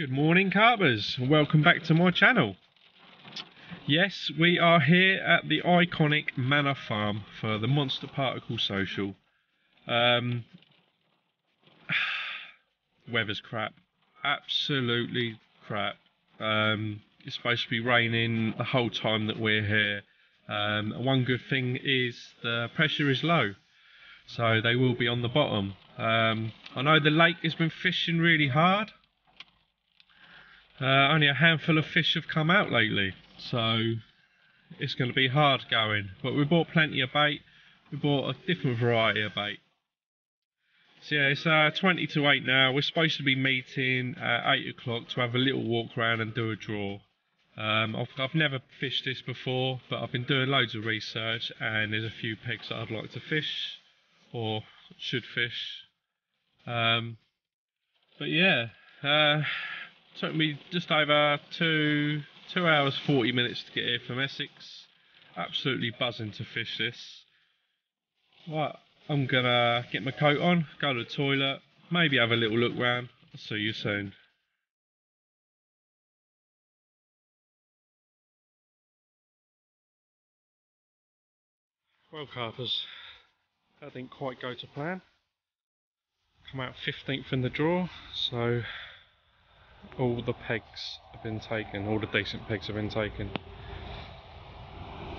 Good morning, carpers, and welcome back to my channel. Yes, we are here at the iconic Manor Farm for the Monster Particle Social. Um, weather's crap, absolutely crap. Um, it's supposed to be raining the whole time that we're here. Um, one good thing is the pressure is low, so they will be on the bottom. Um, I know the lake has been fishing really hard. Uh, only a handful of fish have come out lately, so it's going to be hard going. But we bought plenty of bait. We bought a different variety of bait. So yeah, it's uh, 20 to 8 now. We're supposed to be meeting at 8 o'clock to have a little walk around and do a draw. Um, I've, I've never fished this before, but I've been doing loads of research and there's a few pegs that I'd like to fish or should fish. Um, but yeah, uh, took me just over two two hours 40 minutes to get here from Essex. Absolutely buzzing to fish this. Right, I'm gonna get my coat on, go to the toilet, maybe have a little look round. I'll see you soon. Well, carpers, that didn't quite go to plan. Come out 15th in the draw, so all the pegs have been taken, all the decent pegs have been taken.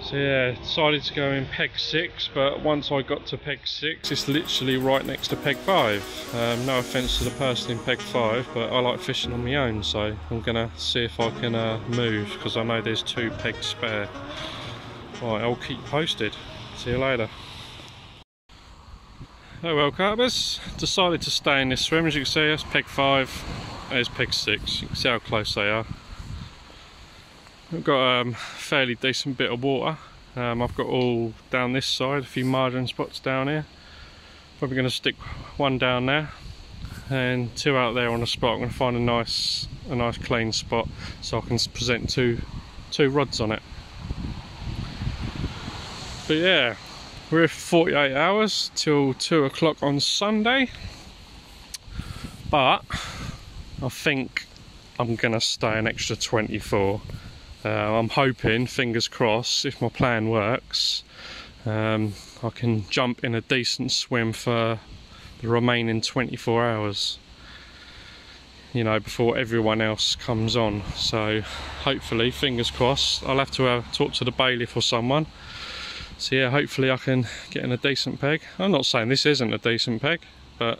So yeah, decided to go in peg 6, but once I got to peg 6, it's literally right next to peg 5. Um, no offence to the person in peg 5, but I like fishing on my own, so I'm going to see if I can uh, move, because I know there's two pegs spare. Right, I'll keep posted. See you later. Oh well, carpers. Decided to stay in this swim, as you can see, that's peg 5, there's peg 6. You can see how close they are. I've got a um, fairly decent bit of water. Um, I've got all down this side, a few margin spots down here. Probably going to stick one down there and two out there on the spot. I'm going to find a nice, a nice clean spot so I can present two, two rods on it. But yeah, we're here for 48 hours till two o'clock on Sunday. But I think I'm going to stay an extra 24. Uh, I'm hoping, fingers crossed, if my plan works, um, I can jump in a decent swim for the remaining 24 hours. You know, before everyone else comes on. So, hopefully, fingers crossed, I'll have to uh, talk to the bailiff or someone. So, yeah, hopefully, I can get in a decent peg. I'm not saying this isn't a decent peg, but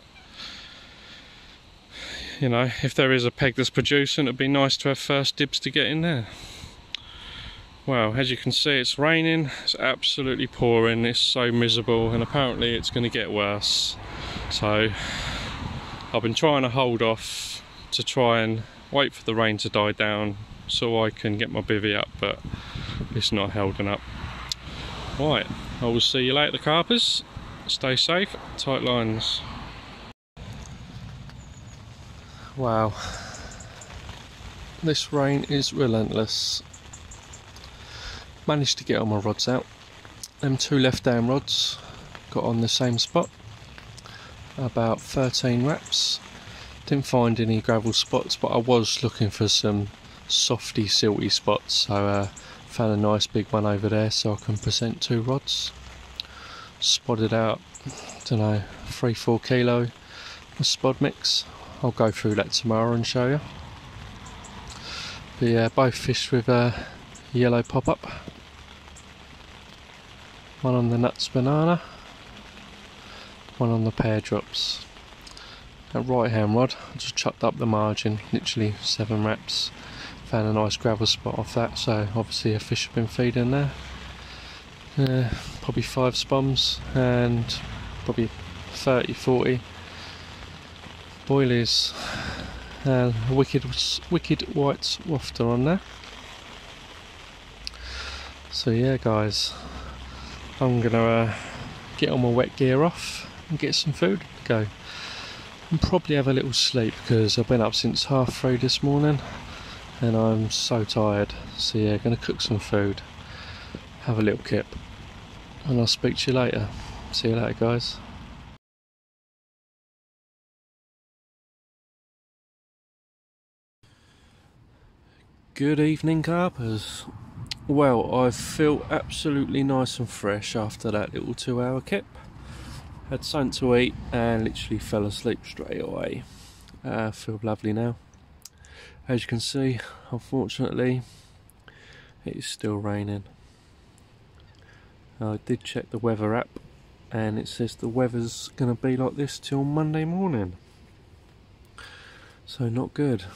you know, if there is a peg that's producing, it'd be nice to have first dibs to get in there. Well, as you can see, it's raining, it's absolutely pouring, it's so miserable, and apparently it's going to get worse. So, I've been trying to hold off to try and wait for the rain to die down so I can get my bivvy up, but it's not holding up. Right, I will see you later, carpers. Stay safe, tight lines. Wow, this rain is relentless managed to get all my rods out. Them two left down rods got on the same spot. About 13 wraps. Didn't find any gravel spots, but I was looking for some softy, silty spots. So uh, found a nice big one over there, so I can present two rods. Spotted out, don't know, three, four kilo spod mix. I'll go through that tomorrow and show you. But yeah, both fished with a yellow pop up one on the nuts banana, one on the pear drops. That right hand rod, I just chucked up the margin, literally seven wraps. Found a nice gravel spot off that, so obviously a fish have been feeding there. Uh, probably five spombs and probably 30 40 boilies and wicked wicked white wafter on there so yeah guys I'm gonna uh, get all my wet gear off and get some food go. And probably have a little sleep because I've been up since half three this morning and I'm so tired. So yeah, gonna cook some food, have a little kip, and I'll speak to you later. See you later, guys. Good evening, carpers. Well, I feel absolutely nice and fresh after that little two hour kip. Had something to eat and literally fell asleep straight away. Uh, feel lovely now. As you can see, unfortunately, it is still raining. I did check the weather app and it says the weather's going to be like this till Monday morning. So, not good.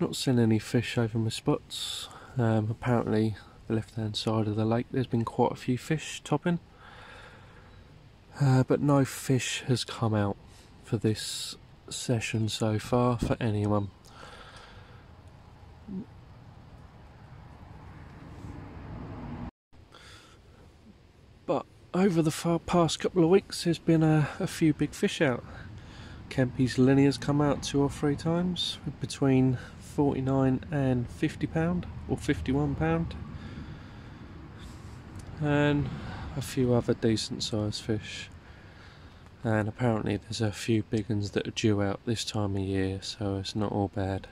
Not seen any fish over my spots. Um, apparently, the left hand side of the lake there's been quite a few fish topping. Uh, but no fish has come out for this session so far for anyone. But over the far past couple of weeks, there's been a, a few big fish out. Kempy's linear's come out two or three times between 49 and 50 pound or 51 pound. And a few other decent sized fish. And apparently there's a few big ones that are due out this time of year so it's not all bad.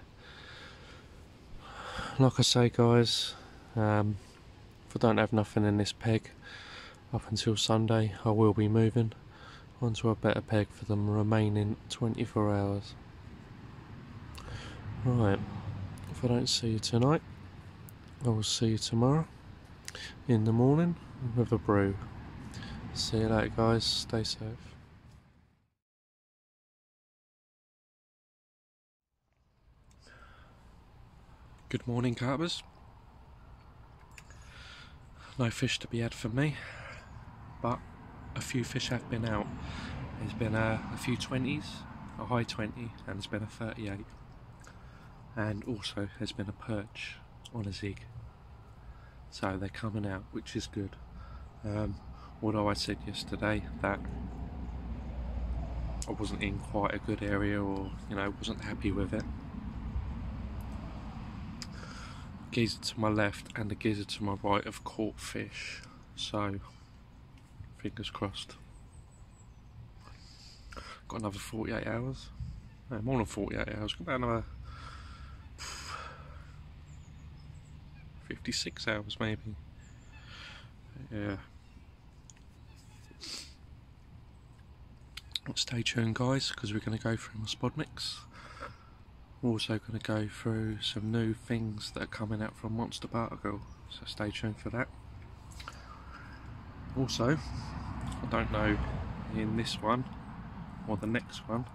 Like I say guys um, if I don't have nothing in this peg up until Sunday I will be moving onto a better peg for the remaining 24 hours right if I don't see you tonight, I will see you tomorrow in the morning with a brew. See you later, guys. Stay safe. Good morning, carpers. No fish to be had for me, but a few fish have been out. There's been a, a few 20s, a high 20, and there's been a 38 and also has been a perch on a zig. So they're coming out which is good. Um, although I said yesterday that I wasn't in quite a good area or you know wasn't happy with it. Geezer to my left and the geezer to my right have caught fish. So fingers crossed. Got another 48 hours. No, more than 48 hours. Got another 56 hours maybe. Yeah. Stay tuned guys because we're going to go through my spod mix. We're also going to go through some new things that are coming out from Monster Particle so stay tuned for that. Also, I don't know in this one or the next one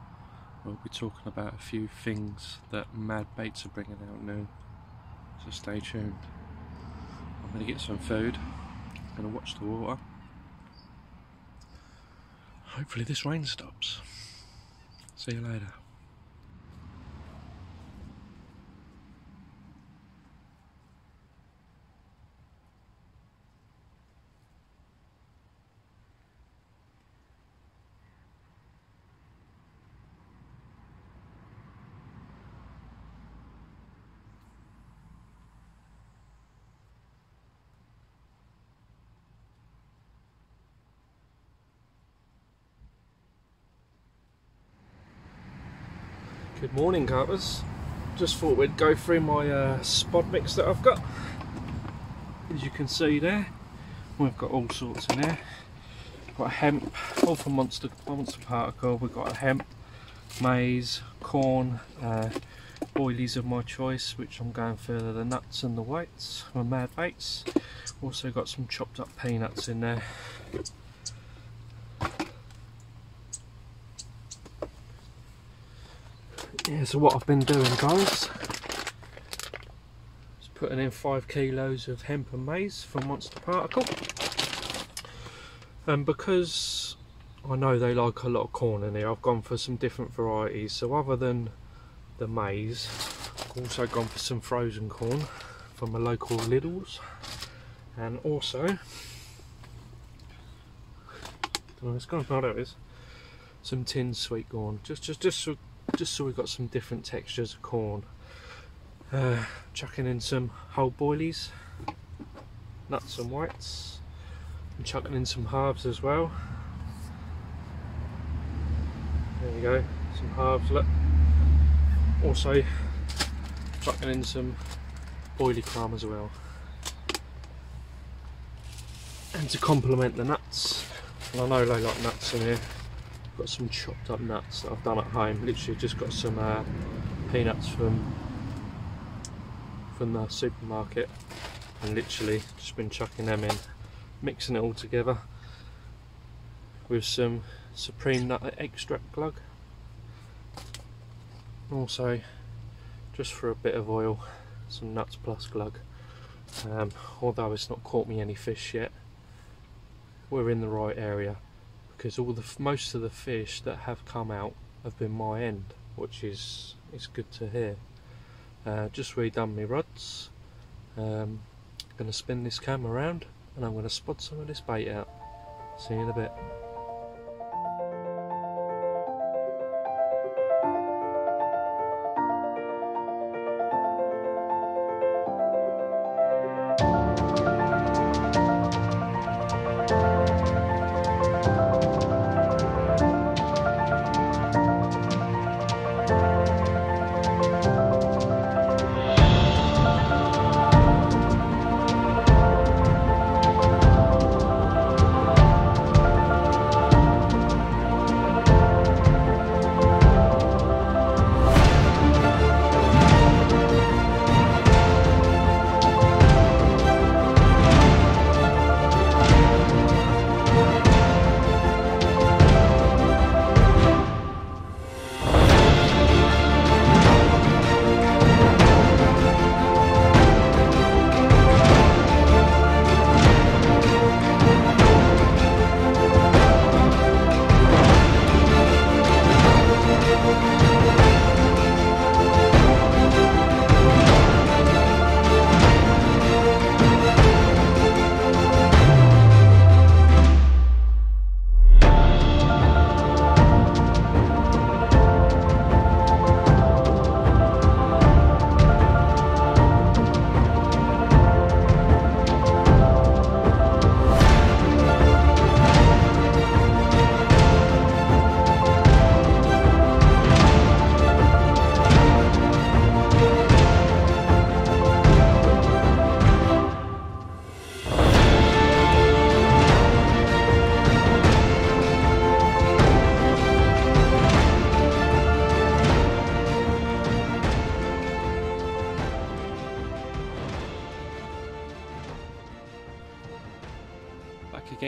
we'll be talking about a few things that Mad Baits are bringing out new so stay tuned. I'm to get some food. I'm to watch the water. Hopefully this rain stops. See you later. Good morning carpers. Just thought we'd go through my uh, spod mix that I've got. As you can see there, we've got all sorts in there. We've got hemp, all from Monster, Monster Particle. We've got a hemp, maize, corn, uh, boilies of my choice, which I'm going for the nuts and the whites, my mad baits. Also got some chopped up peanuts in there. So what I've been doing guys is putting in five kilos of hemp and maize from Monster Particle. And because I know they like a lot of corn in here I've gone for some different varieties. So other than the maize I've also gone for some frozen corn from a local Lidl's. And also oh, it's gone, oh, there it is some tinned sweet corn. Just just just so just so we've got some different textures of corn. Uh, chucking in some whole boilies, nuts and whites, and chucking in some halves as well. There you go, some halves. look. Also chucking in some oily crumb as well. And to complement the nuts, I know they like nuts in here, got some chopped up nuts that I've done at home. Literally just got some uh, peanuts from from the supermarket and literally just been chucking them in, mixing it all together with some supreme nut extract glug. Also, just for a bit of oil, some nuts plus glug. Um, although it's not caught me any fish yet, we're in the right area because all the most of the fish that have come out have been my end, which is is good to hear. Uh, just redone my rods. Um, going to spin this camera around and I'm going to spot some of this bait out. See you in a bit.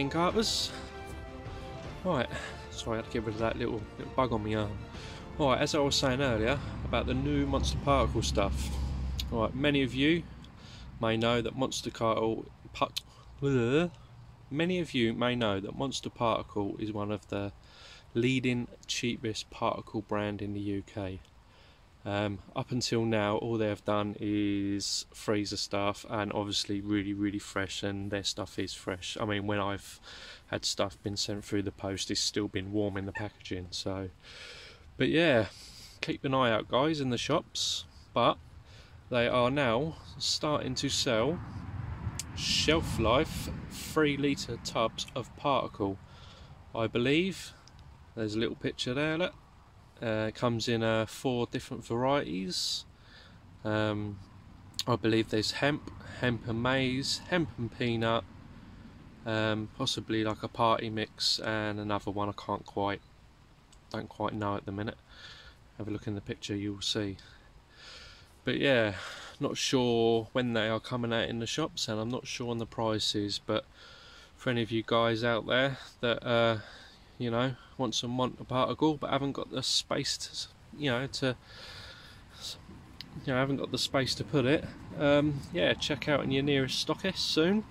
Again, carpers. Right, sorry I had to get rid of that little, little bug on my arm. Alright, as I was saying earlier about the new Monster Particle stuff. Alright, many of you may know that Monster Particle. Many of you may know that Monster Particle is one of the leading cheapest particle brand in the UK. Um, up until now, all they have done is freezer stuff, and obviously really, really fresh, and their stuff is fresh. I mean, when I've had stuff been sent through the post, it's still been warm in the packaging. So, but yeah, keep an eye out, guys, in the shops. But they are now starting to sell shelf life three litre tubs of particle. I believe there's a little picture there. Look uh, comes in uh, four different varieties. Um, I believe there's hemp, hemp and maize, hemp and peanut, um, possibly like a party mix, and another one I can't quite, don't quite know at the minute. Have a look in the picture, you'll see. But yeah, not sure when they are coming out in the shops, and I'm not sure on the prices. But for any of you guys out there that uh, you know, want some Monster particle, but haven't got the space to, you know, to, you know, haven't got the space to put it. Um, yeah, check out in your nearest stockist soon,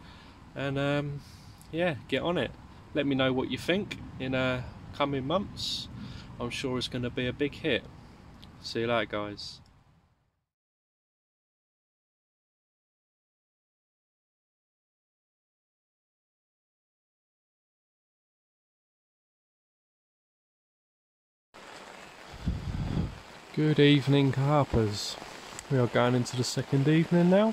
and um, yeah, get on it. Let me know what you think in uh, coming months. I'm sure it's going to be a big hit. See you later, guys. Good evening, carpers. We are going into the second evening now.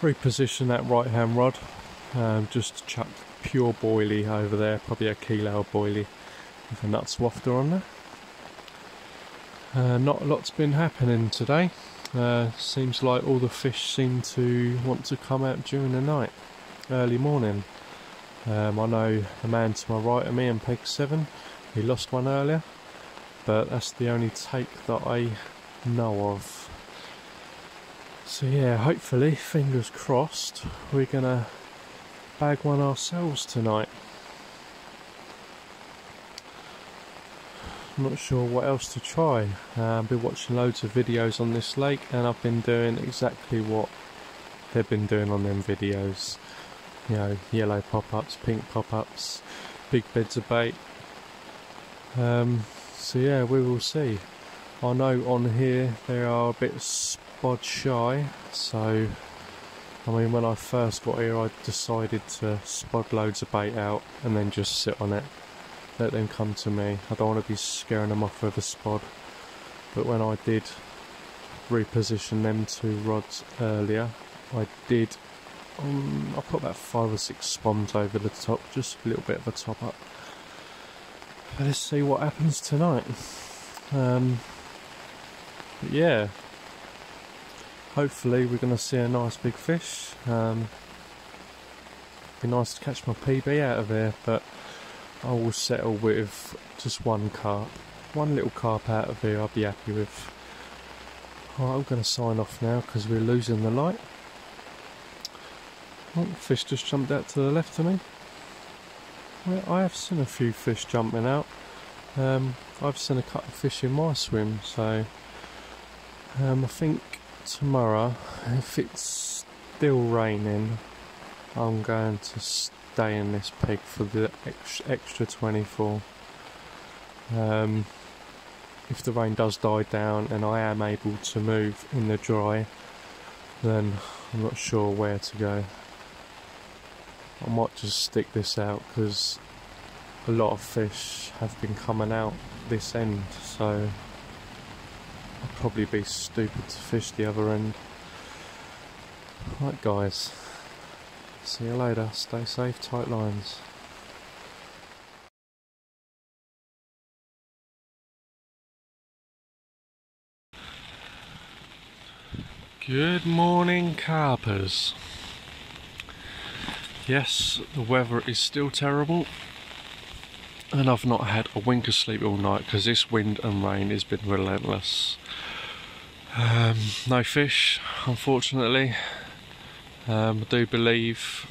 Reposition that right hand rod. Um, just chuck pure boilie over there, probably a kilo boilie with a nut swafter on there. Uh, not a lot's been happening today. Uh, seems like all the fish seem to want to come out during the night, early morning. Um, I know the man to my right of me in Peg 7, he lost one earlier, but that's the only take that I know of. So yeah, hopefully, fingers crossed, we're gonna bag one ourselves tonight. I'm not sure what else to try. Uh, I've been watching loads of videos on this lake and I've been doing exactly what they've been doing on them videos. You know, yellow pop-ups, pink pop-ups, big beds of bait. Um, so yeah, we will see. I know on here they are a bit spod shy, so I mean when I first got here I decided to spod loads of bait out and then just sit on it let them come to me. I don't want to be scaring them off with a spod. But when I did reposition them two rods earlier, I did. Um, I put about five or six spombs over the top, just a little bit of a top up. Let's see what happens tonight. Um, yeah, hopefully we're going to see a nice big fish. Um, be nice to catch my PB out of here, but I will settle with just one carp. One little carp out of here I'll be happy with. Right, I'm going to sign off now because we're losing the light. Oh, fish just jumped out to the left of me. I have seen a few fish jumping out. Um, I've seen a couple of fish in my swim, so um, I think tomorrow, if it's still raining, I'm going to stay in this peg for the extra 24. Um, if the rain does die down and I am able to move in the dry, then I'm not sure where to go. I might just stick this out because a lot of fish have been coming out this end, so I'd probably be stupid to fish the other end. Right, guys. See you later. Stay safe, tight lines. Good morning, carpers. Yes, the weather is still terrible, and I've not had a wink of sleep all night because this wind and rain has been relentless. Um, no fish, unfortunately. Um, I do believe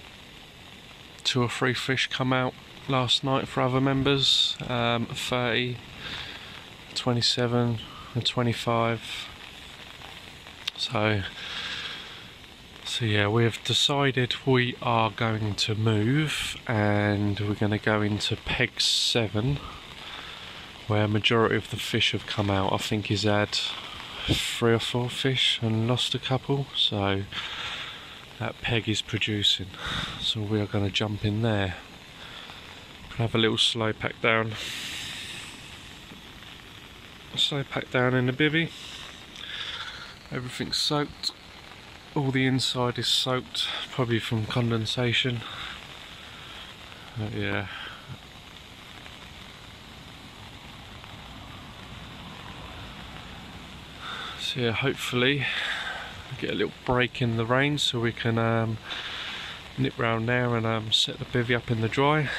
two or three fish come out last night for other members um, 30, 27, and 25. So, so yeah, we've decided we are going to move and we're going to go into peg 7 where majority of the fish have come out. I think he's had three or four fish and lost a couple. So that peg is producing. So we are going to jump in there. Have a little slow pack down. Slow pack down in the bivvy. Everything's soaked. All the inside is soaked, probably from condensation. But yeah. So yeah, hopefully get a little break in the rain so we can um, nip round there and um, set the bivvy up in the dry.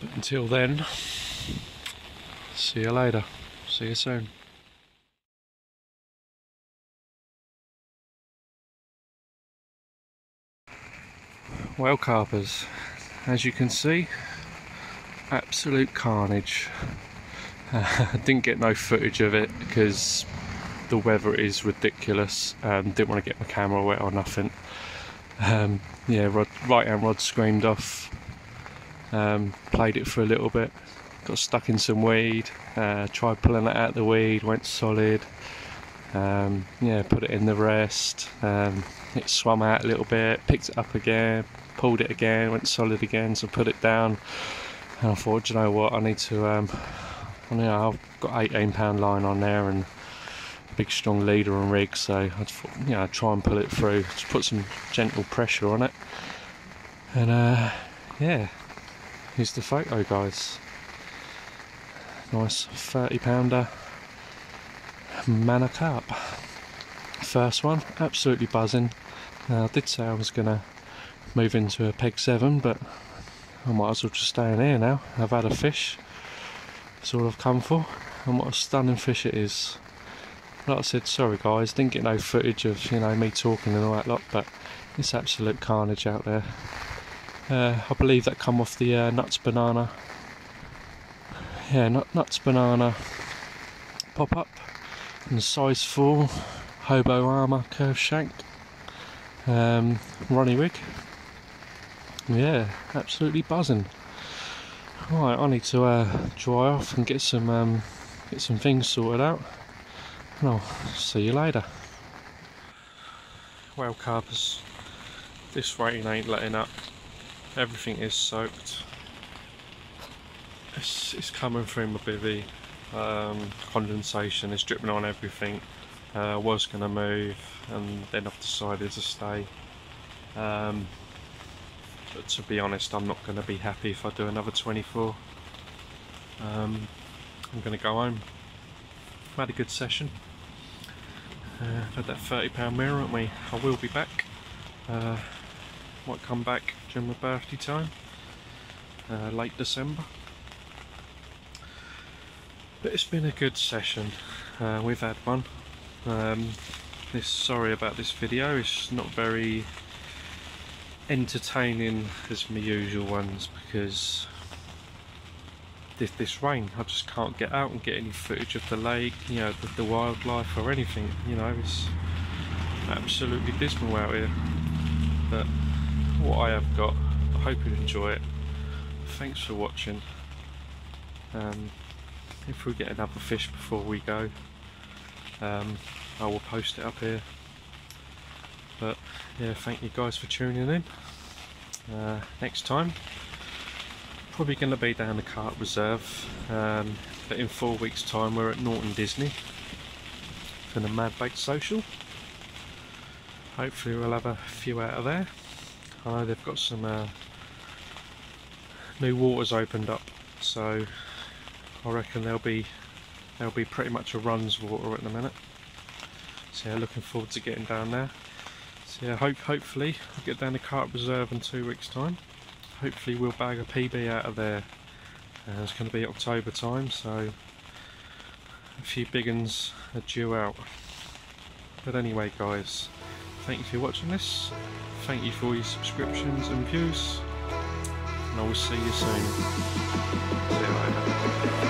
But until then, see you later. See you soon. Well carpers, as you can see, absolute carnage. I didn't get no footage of it because the weather is ridiculous. Um, didn't want to get my camera wet or nothing. Um, yeah, rod, right hand rod screamed off. Um, played it for a little bit. Got stuck in some weed. Uh, tried pulling it out the weed. Went solid. Um, yeah, put it in the rest. Um, it swam out a little bit. Picked it up again. Pulled it again. Went solid again. So put it down. And I thought, you know what? I need to. Um, you know, I've got 18 pound line on there and big strong leader and rig so I'd you know try and pull it through just put some gentle pressure on it and uh, yeah here's the photo guys nice 30 pounder Manor Carp. First one, absolutely buzzing. Uh, I did say I was to move into a peg 7, but I might as well just stay in here now. I've had a fish, that's all I've come for, and what a stunning fish it is. Like I said, sorry guys, didn't get no footage of you know me talking and all that lot, but it's absolute carnage out there. Uh, I believe that come off the uh, nuts banana. Yeah, nut, nuts banana pop up and size 4 hobo armour curve shank um, Ronnie rig yeah absolutely buzzing. Right I need to uh, dry off and get some um, get some things sorted out and I'll see you later. Well carpers this rain ain't letting up everything is soaked. It's, it's coming through my bivvy um, condensation is dripping on everything. Uh, was going to move and then I've decided to stay. Um, but to be honest I'm not going to be happy if I do another 24 um, I'm going to go home I've had a good session uh, I've had that £30 mirror, haven't we? I will be back uh, might come back during my birthday time uh, late December but it's been a good session. Uh, we've had one. Um, this sorry about this video. It's not very entertaining as my usual ones because this, this rain I just can't get out and get any footage of the lake, you know, the, the wildlife or anything. You know, it's absolutely dismal out here. But what I have got, I hope you enjoy it. Thanks for watching. Um, if we get another fish before we go um, I will post it up here but yeah thank you guys for tuning in uh, next time probably going to be down the Carp Reserve um, but in four weeks time we're at Norton Disney for the Mad Bait Social hopefully we'll have a few out of there I know they've got some uh, new waters opened up so I reckon there'll be there'll be pretty much a runs water at the minute. So yeah, looking forward to getting down there. Yeah, hope hopefully we'll get down to Carp Reserve in two weeks' time. Hopefully we'll bag a PB out of there. Uh, it's going to be October time, so a few big uns are due out. But anyway, guys, thank you for watching this. Thank you for your subscriptions and views and I will see you soon. See you later.